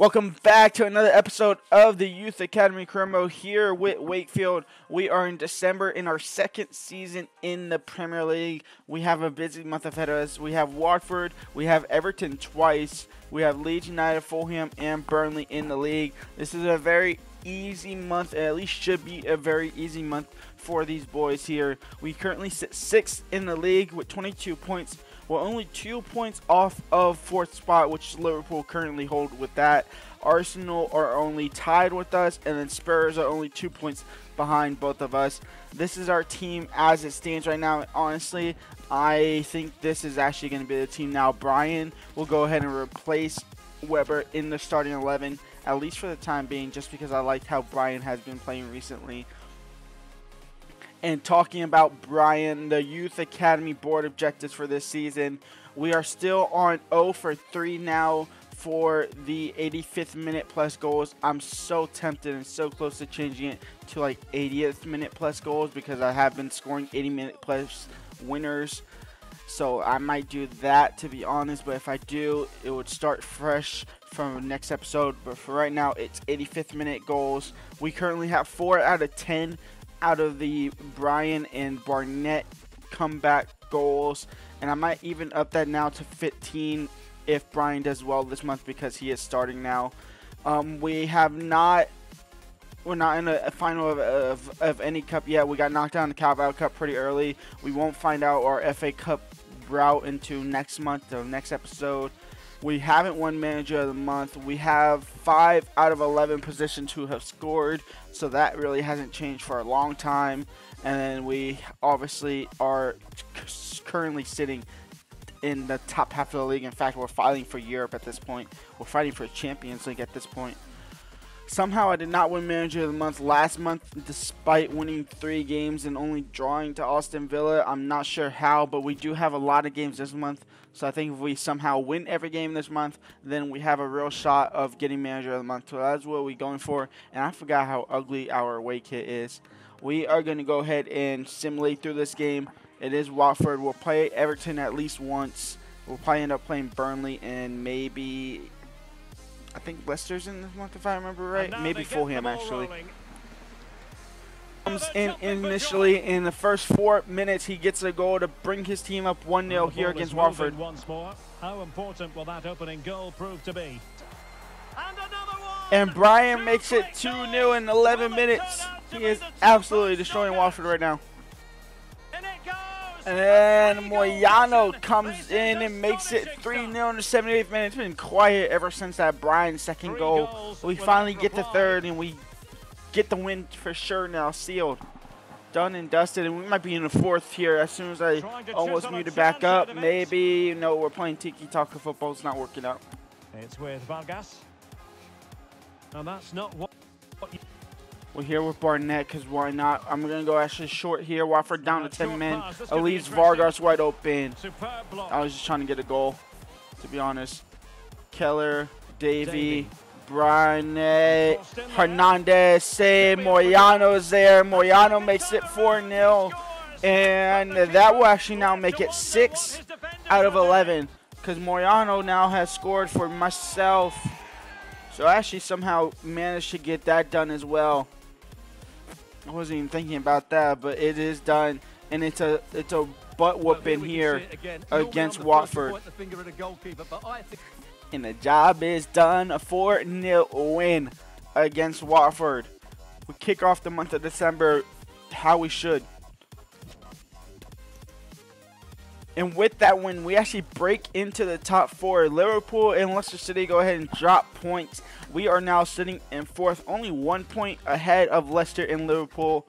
Welcome back to another episode of the Youth Academy Career here with Wakefield. We are in December in our second season in the Premier League. We have a busy month ahead of us. We have Watford, we have Everton twice, we have Leeds United, Fulham, and Burnley in the league. This is a very easy month, at least should be a very easy month for these boys here. We currently sit sixth in the league with 22 points we're only two points off of fourth spot, which Liverpool currently hold with that. Arsenal are only tied with us, and then Spurs are only two points behind both of us. This is our team as it stands right now. Honestly, I think this is actually going to be the team now. Brian will go ahead and replace Weber in the starting 11, at least for the time being, just because I like how Brian has been playing recently and talking about Brian, the Youth Academy Board objectives for this season. We are still on 0 for 3 now for the 85th minute plus goals. I'm so tempted and so close to changing it to like 80th minute plus goals because I have been scoring 80 minute plus winners. So I might do that to be honest, but if I do, it would start fresh from next episode. But for right now, it's 85th minute goals. We currently have 4 out of 10 out of the Brian and Barnett comeback goals. And I might even up that now to 15 if Brian does well this month because he is starting now. Um, we have not, we're not in a, final of, of, of, any cup yet. We got knocked down the Carabao Cup pretty early. We won't find out our FA Cup route into next month or next episode. We haven't won Manager of the Month. We have 5 out of 11 positions who have scored, so that really hasn't changed for a long time. And then we obviously are currently sitting in the top half of the league. In fact, we're fighting for Europe at this point. We're fighting for Champions League at this point. Somehow I did not win Manager of the Month last month despite winning three games and only drawing to Aston Villa. I'm not sure how, but we do have a lot of games this month. So I think if we somehow win every game this month, then we have a real shot of getting Manager of the Month. So that's what we're going for. And I forgot how ugly our away kit is. We are going to go ahead and simulate through this game. It is Watford. We'll play Everton at least once. We'll probably end up playing Burnley and maybe I think Leicester's in this month, if I remember right. Maybe Fulham, actually. Comes in initially in the first four minutes. He gets a goal to bring his team up 1-0 here against Watford. Once more. How important will that opening goal prove to be? And, and Brian makes it 2-0 in 11 minutes. He is absolutely destroying Watford right now. And then Moyano comes in and makes it 3-0 in the 78th minute. It's been quiet ever since that Brian second goal. We finally get the third and we get the win for sure now, sealed. Done and dusted, and we might be in the fourth here as soon as I almost muted back up. Maybe, no, we're playing tiki-taka football. It's not working out. It's with Vargas. And that's not what... We're here with Barnett because why not? I'm going to go actually short here. Watford down to 10 men. It leaves Vargas wide open. I was just trying to get a goal, to be honest. Keller, Davy, Barnett, Hernandez, say Moyano's there. Moyano makes it 4-0. And that will actually now make it 6 out of 11 because Moyano now has scored for myself. So I actually somehow managed to get that done as well. I wasn't even thinking about that, but it is done, and it's a it's a butt whooping here against Watford. And the job is done. A 4-0 win against Watford. We kick off the month of December how we should. And with that win, we actually break into the top four. Liverpool and Leicester City go ahead and drop points. We are now sitting in fourth, only one point ahead of Leicester and Liverpool.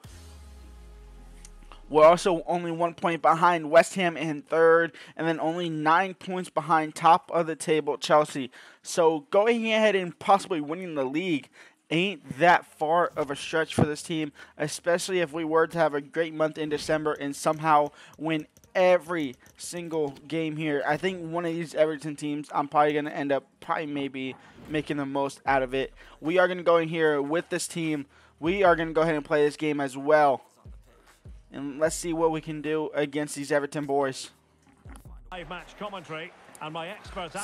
We're also only one point behind West Ham in third, and then only nine points behind top of the table Chelsea. So going ahead and possibly winning the league ain't that far of a stretch for this team, especially if we were to have a great month in December and somehow win every single game here. I think one of these Everton teams, I'm probably going to end up probably maybe making the most out of it. We are going to go in here with this team. We are going to go ahead and play this game as well. And let's see what we can do against these Everton boys. Live match commentary.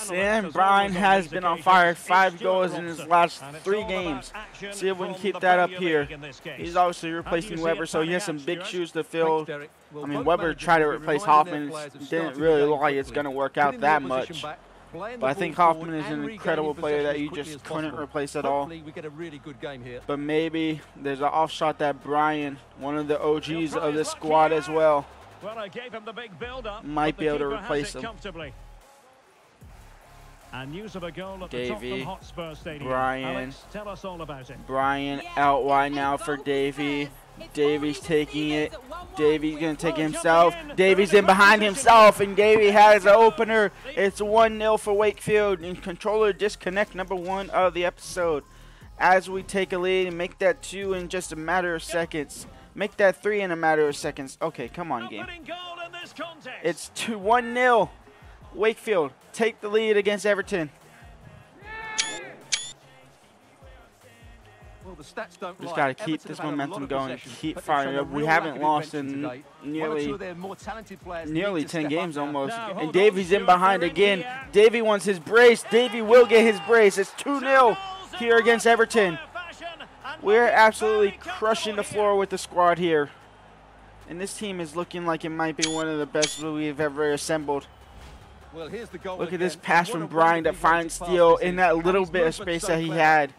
Sam Bryan has been on fire, five goals in his last three games. See if we can keep that up here. He's obviously replacing Weber, so he has some big shoes to fill. I mean, Weber tried to replace Hoffman. Didn't really look like it's going to work out that much. But I think Hoffman is an incredible player that you just couldn't replace at all. But maybe there's an off shot that Brian, one of the OGs of this squad as well, might be able to replace him. And news of a goal at Davey, the Hotspur Stadium. Bryan, Alex, tell us all about it. Bryan out wide now for Davey. Davies taking it. Davies going to take himself. Davies in behind himself, and Davey has an opener. It's 1-0 for Wakefield, and controller disconnect number one of the episode. As we take a lead and make that two in just a matter of seconds. Make that three in a matter of seconds. Okay, come on, game. It's 2 1-0. Wakefield take the lead against Everton. The stats don't Just got to keep this momentum going, keep firing up. We haven't lost in nearly nearly 10 games almost. And Davies in behind again. Davy wants his brace. Davy will get his brace. It's 2-0 here against Everton. We're absolutely crushing the floor with the squad here. And this team is looking like it might be one of the best we've ever assembled. Well, here's the goal Look at this pass from Bryan that finds Steele in that little bit of space that he had.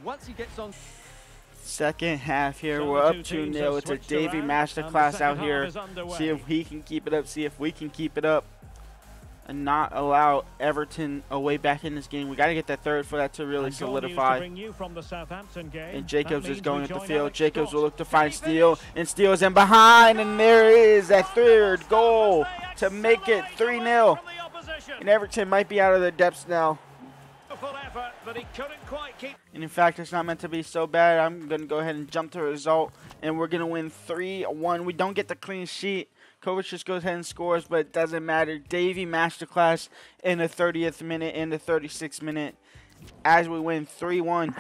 Second half here, we're up 2-0. It's a Davy masterclass out here. See if he can keep it up, see if we can keep it up and not allow Everton away back in this game. We got to get that third for that to really solidify. And Jacobs is going at the field. Jacobs will look to find Steele, and Steele's in behind, and there is that third goal to make it 3-0. And Everton might be out of the depths now but he couldn't quite keep. And in fact, it's not meant to be so bad. I'm going to go ahead and jump to result, and we're going to win 3-1. We don't get the clean sheet. Kovac just goes ahead and scores, but it doesn't matter. Davy masterclass in the 30th minute, in the 36th minute, as we win 3-1.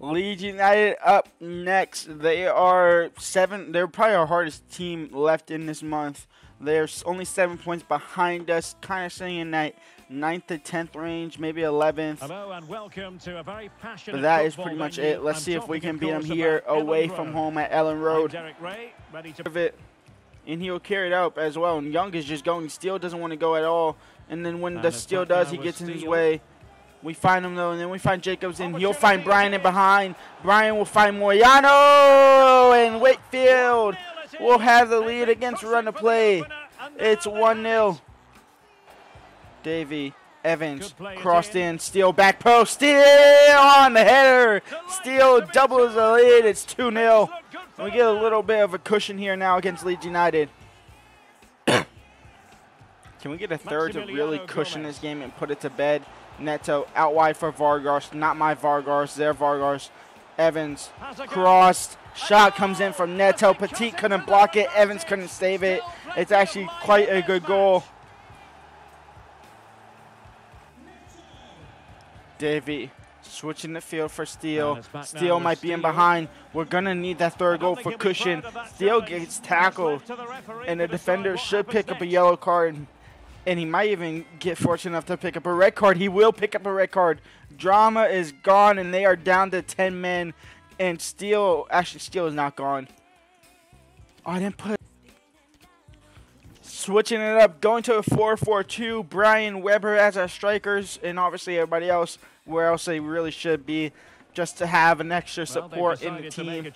Leeds United up next. They are seven. They're probably our hardest team left in this month. They're only seven points behind us, kind of sitting that. 9th to 10th range, maybe 11th. Hello and welcome to a very passionate but that is pretty much it. Let's see if we can beat him here away Ellen from Road. home at Elland Road. Derek Rae, ready to it. And he'll carry it up as well. And Young is just going. Steele doesn't want to go at all. And then when and the Steele does, he gets in his way. We find him, though, and then we find Jacobs, and he'll find Brian in behind. Brian will find Moyano, and Wakefield will have the lead against run to play. It's 1-0. Davy Evans crossed in, Steele back post, Steele on the header. Steele doubles the lead. It's 2-0. We get a little bit of a cushion here now against Leeds United. Can we get a third to really cushion this game and put it to bed? Neto out wide for Vargas. Not my Vargas, their Vargas. Evans crossed. Shot comes in from Neto. Petit couldn't block it. Evans couldn't save it. It's actually quite a good goal. Davy switching the field for Steele. Steele might be in behind. We're going to need that third goal for cushion. Steele gets tackled, and the defender should pick up a yellow card. And he might even get fortunate enough to pick up a red card. He will pick up a red card. Drama is gone, and they are down to 10 men. And Steele, actually, Steele is not gone. Oh, I didn't put switching it up, going to a 4-4-2. Brian Weber as our strikers, and obviously everybody else where else they really should be, just to have an extra support well, in the team.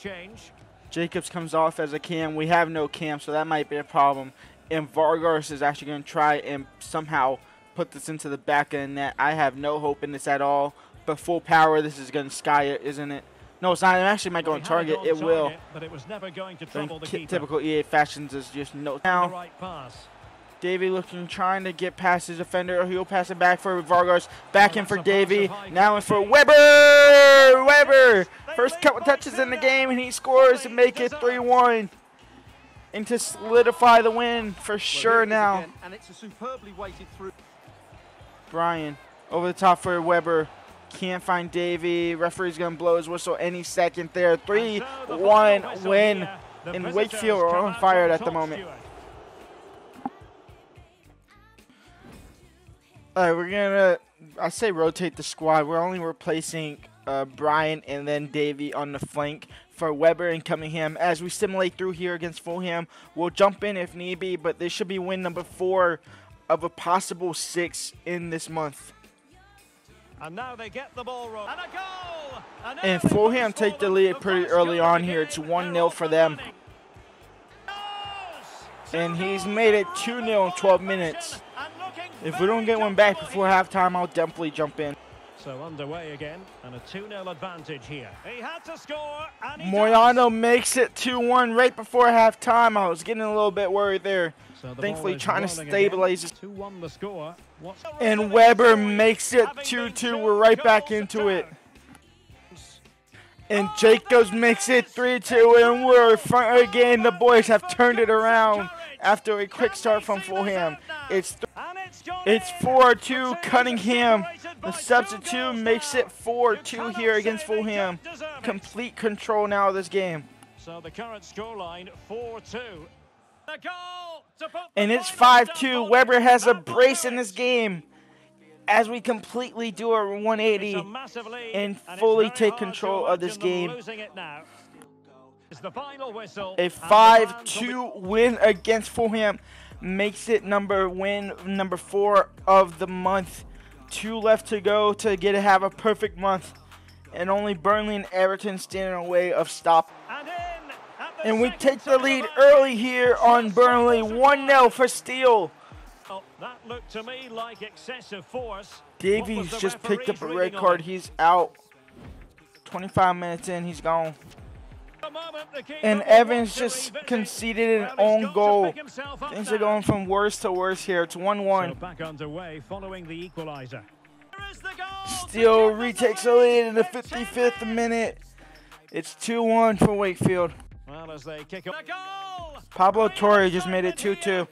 Jacobs comes off as a cam. We have no cam, so that might be a problem. And Vargas is actually going to try and somehow put this into the back of the net. I have no hope in this at all. But full power, this is going to sky it, isn't it? No, it's not. It actually might go on target. It target, will. But it was never going to trouble the keeper. Typical EA fashions is just no. Now, right Davy looking, trying to get past his defender. He'll pass it back for Vargas. Back in for Davy. Now in for Weber. Weber. First couple touches in the game, and he scores to make it 3-1. And to solidify the win for sure now. and it's a superbly weighted through. Bryan over the top for Weber. Can't find Davy. Referee's going to blow his whistle any second there. 3-1 win. in Wakefield are on fire at the moment. All right, we're gonna. I say rotate the squad. We're only replacing uh, Brian and then Davey on the flank for Weber and Cunningham. As we simulate through here against Fulham, we'll jump in if need be, but this should be win number four of a possible six in this month. And now they get the ball rolling. And a goal! And, And Fulham take the lead pretty early on here. It's 1-0 for them. And he's made it 2-0 in 12 minutes. If we don't get one back before halftime, I'll definitely jump in. So underway again, and a 2-0 advantage here. He had to score, and he Moyano makes it 2-1 right before halftime. I was getting a little bit worried there. So the Thankfully, trying to stabilize it. 2-1 the score. What's And Weber makes it 2-2. We're right back into it. And oh, Jacobs makes it 3-2, and we're in front again. The boys have turned it around after a quick start from Fulham. It's th- And it's gone it's 4-2 Cunningham. The substitute makes it 4-2 here against Fulham. Complete control now of this game. So the current scoreline 4-2. The goal to put the And it's 5-2. Weber has a brace in this game as we completely do a 180. a and fully take control of this game. losing it now. It's the final whistle, A and the fans will 5-2 win against Fulham makes it number win number four of the month. Two left to go to get to have a perfect month, and only Burnley and Everton stand in the way of stop. And, in at the And we take the lead early here on Burnley, 1-0 for Steele. Well, that looked to me like excessive force. Davies just picked up a red card. He's out. 25 minutes in, he's gone. And Evans just conceded an own goal. pick himself up Things are going from worse to worse here. It's 1-1. So back underway following the equaliser. There is the goal to Steele retakes the lead in the 55th minute. It's 2-1 for Wakefield. Well, as they kick up. Pablo Torre just made it 2-2.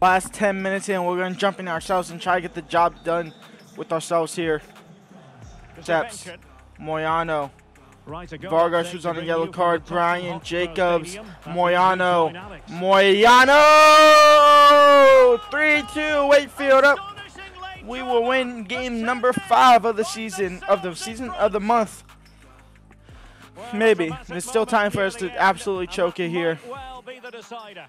Last 10 minutes in, we're going to jump in ourselves and try to get the job done with ourselves here. Steps. Moyano, Right to go. Vargas who's on a yellow card, Brian, Jacobs, Stadium. That brings Moyano, you to Alex. Moyano! 3-2, Wakefield up. We will win game number five of the season, of the season, of the month. Maybe. it's still time for us to absolutely choke it here. might well be the decider.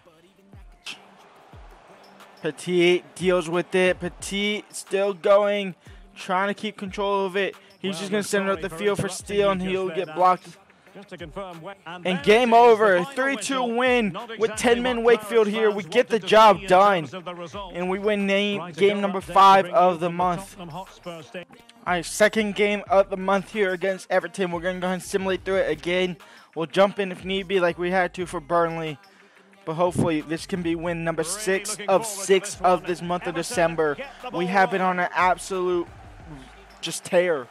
Petit deals with it. Petit still going, trying to keep control of it. He's just going to send it up the field for Steele, and he'll get blocked. Just to confirm, wh- and game it is, the over. 3-2 win with 10 men Wakefield here. We get the job done. terms of the result. And we win name, Right to game number five of the month. Tottenham All right, second game of the month here against Everton. We're going to go ahead and simulate through it again. We'll jump in if need be, like we had to for Burnley. But hopefully, this can be win number six of six of this month of December. We have been on an absolute just tear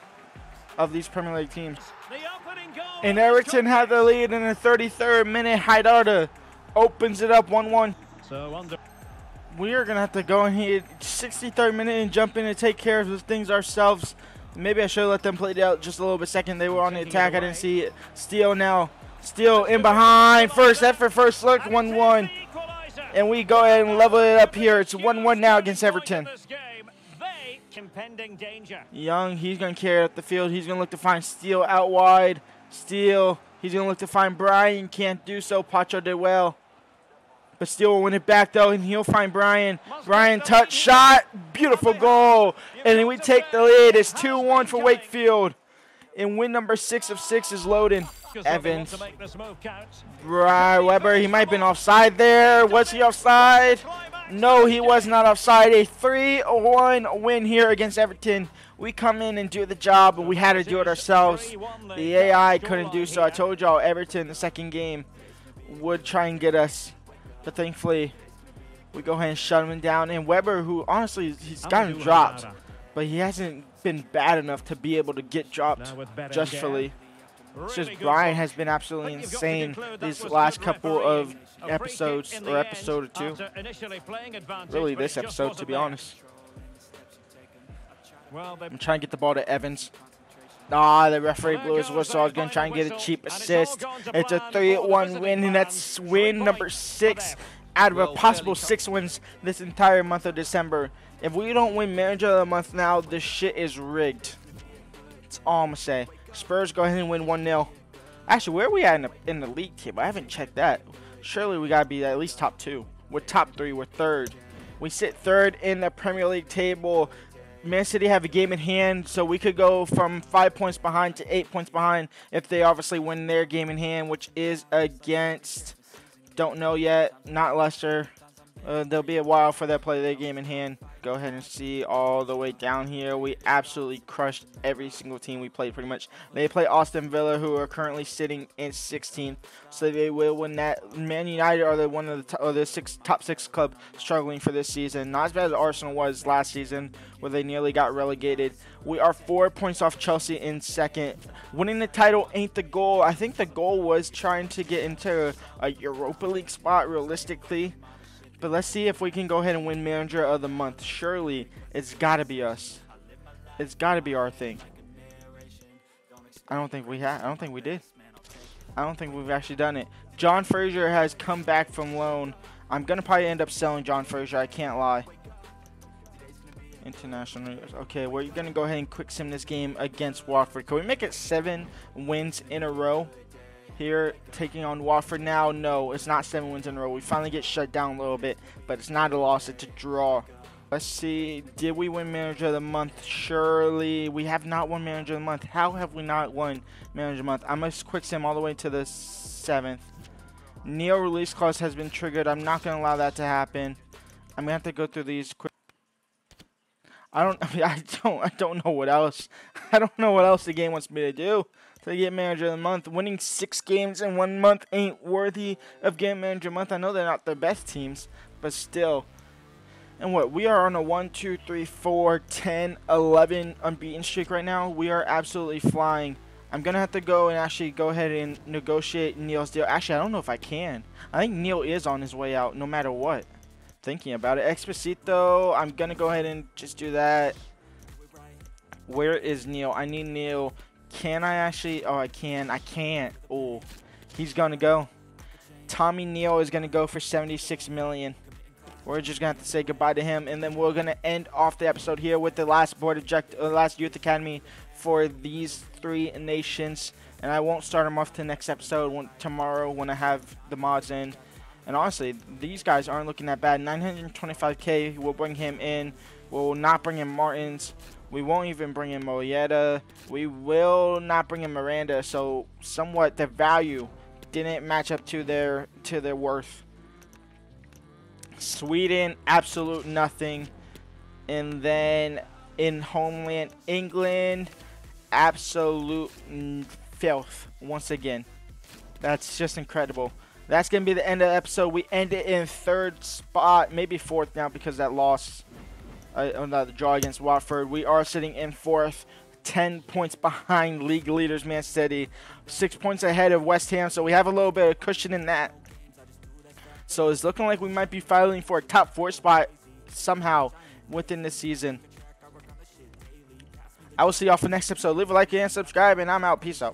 of these Premier League teams. The opening goal And Everton had the lead in the 33rd minute. Haidara opens it up 1-1. So under We are gonna have to go in here 63rd minute and jump in and take care of things ourselves. Maybe I should let them play it out just a little bit second. They were on the attack. I didn't see it. Steele now. Steele in behind. First effort, first look, And it is 1-1. And we go ahead and level it up here. It's 1-1 now against Everton. Impending danger. Young, he's gonna carry it up the field. He's gonna look to find Steele out wide. Steele, he's gonna look to find Brian. Can't do so. Pacho did well. But Steele will win it back though, and he'll find Brian. Brian touch shot, beautiful goal, and then we take the lead. It's 2-1 for Wakefield, and win number six of six is loading. Because they want Evans, to make this move count. Brian Weber, he might have been offside there. Was he offside? No, he was not offside. A 3-1 win here against Everton. We come in and do the job, and we had to do it ourselves. The AI couldn't do so. I told y'all Everton the second game would try and get us, but thankfully we go ahead and shut him down. And Weber, who honestly he's gotten dropped, but he hasn't been bad enough to be able to get dropped Now with Berenguer. justly. It's just Brian has been absolutely But you've got to insane conclude these last couple of A free kick episodes or episode or two. after initially playing advantage, Really, this episode to be there. honest. Well, I'm trying to get the ball to Evans. Ah, the referee blew his whistle. I was going to try and get a cheap assist. It's a 3-1 win, and that's win number six out of a possible six wins this entire month of December. If we don't win Manager of the Month now, this shit is rigged. That's all I'm going to say. Spurs go ahead and win 1-0. Actually, where are we at in the, in the league table? I haven't checked that. Surely we got to be at least top two. We're top three. We're third. We sit third in the Premier League table. Man City have a game in hand, so we could go from five points behind to eight points behind if they obviously win their game in hand, which is against, don't know yet, not Leicester. Uh, there'll be a while for that play their game in hand go ahead and see all the way down here. We absolutely crushed every single team we played pretty much. They play Aston Villa, who are currently sitting in 16th, so they will win that. Man United are the one of the, or the six, top six club struggling for this season. Not as bad as Arsenal was last season, where they nearly got relegated. We are four points off Chelsea in second. Winning the title ain't the goal. I think the goal was trying to get into a Europa League spot realistically. But let's see if we can go ahead and win Manager of the Month. Surely, it's got to be us. It's got to be our thing. I don't think we have. I don't think we did. I don't think we've actually done it. John Fraser has come back from loan. I'm going to probably end up selling John Fraser. I can't lie. International. Okay, we're going to go ahead and quick sim this game against Watford. Can we make it seven wins in a row? Here taking on Watford now. No, it's not seven wins in a row. We finally get shut down a little bit, but it's not a loss. It's a draw. Let's see. Did we win Manager of the Month? Surely. We have not won Manager of the Month. How have we not won Manager of the Month? I must quick sim all the way to the 7th. Neo release clause has been triggered. I'm not going to allow that to happen. I'm going to have to go through these quick. I don't I don't I don't know what else. I don't know what else the game wants me to do to get manager of the month. Winning six games in one month ain't worthy of game manager of the month. I know they're not the best teams, but still. And what? We are on a 1, 2, 3, 4, 10, 11 unbeaten streak right now. We are absolutely flying. I'm going to have to go and actually go ahead and negotiate Neil's deal. Actually, I don't know if I can. I think Neil is on his way out no matter what. Thinking about it. Exposito, I'm going to go ahead and just do that. Where is Neil? I need Neil can I actually? Oh, I can. I can't. Oh, he's to go. Tommy Neal is to go for 76 million. We're just to have to say goodbye to him. And then we're to end off the episode here with the last board eject, uh, last youth academy for these three nations. And I won't start them off to the next episode when, tomorrow when I have the mods in. And honestly, these guys aren't looking that bad. 925k, we'll bring him in. We'll not bring in Martins. We won't even bring in Moyeta. We will not bring in Miranda. So somewhat the value didn't match up to their to their worth. Sweden, absolute nothing. And then in homeland England, absolute filth once again. That's just incredible. That's going to be the end of the episode. We end it in third spot, maybe fourth now because that loss uh, the draw against Watford. We are sitting in fourth, 10 points behind league leaders Man City, six points ahead of West Ham, so we have a little bit of cushion in that. So it's looking like we might be fighting for a top four spot somehow within this season. I will see y'all for next episode. Leave a like and subscribe, and I'm out. Peace out.